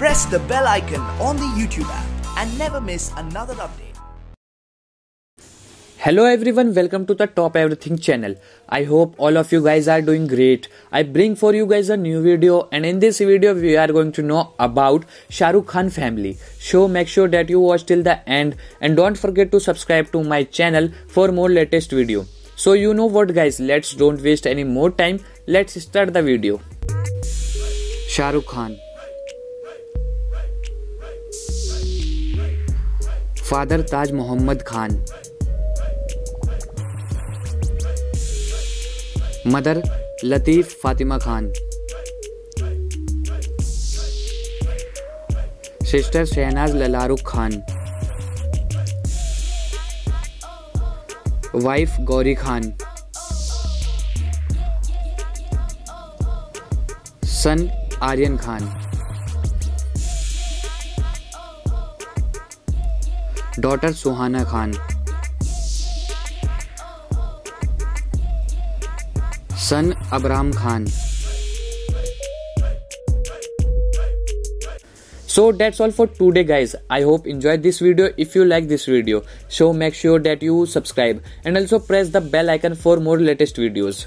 Press the bell icon on the YouTube app and never miss another update. Hello everyone, welcome to the Top Everything channel. I hope all of you guys are doing great. I bring for you guys a new video and in this video we are going to know about Shah Rukh Khan family. So make sure that you watch till the end and don't forget to subscribe to my channel for more latest video. So you know what guys, let's don't waste any more time. Let's start the video. Shah Rukh Khan Father Taj Mohammad Khan. Mother Latif Fatima Khan. Sister Shahnaz Lalarukh Khan. Wife Gauri Khan. Son Aryan Khan. daughter Suhana Khan. Son Abram Khan. So that's all for today guys. I hope enjoyed this video. If you like this video, so make sure that you subscribe and also press the bell icon for more latest videos.